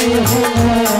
Hey, hey, hey.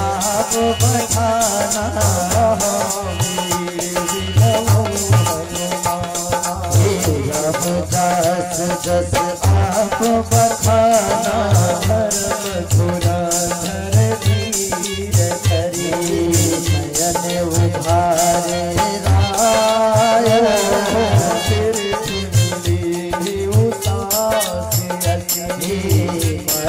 आप बना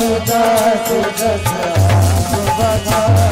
दास दस बधा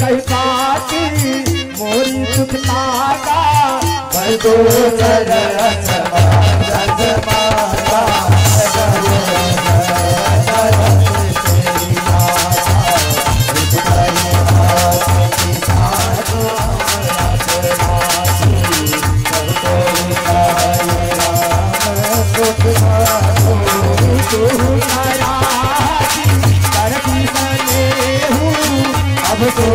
कैसाकी मोरी दुख नागा बदो सर